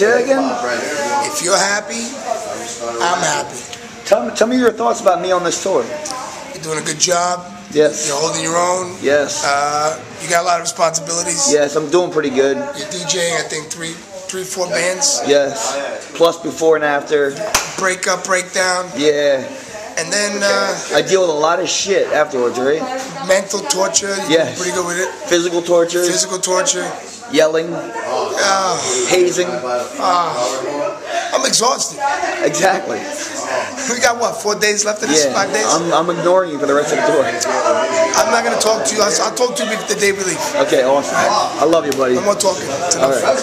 Again. If you're happy, I'm happy. Tell me, tell me your thoughts about me on this tour. You're doing a good job. Yes. You're holding your own. Yes. Uh, you got a lot of responsibilities. Yes, I'm doing pretty good. You're DJing, I think three, three, four bands. Yes. Plus before and after. Break up, break down, Yeah. and then uh, I deal with a lot of shit afterwards, right? mental torture. Yes. pretty good with it. Physical torture, Physical torture. Yelling, Uh, hazing. I'm exhausted. Exactly. We got what? Four days left of this? Yeah. Five days? I'm, I'm ignoring you for the rest of the tour. I'm not gonna talk to you. I'll, I'll talk to you the day we leave. Okay, awesome. I love you, buddy. No more talking. All right.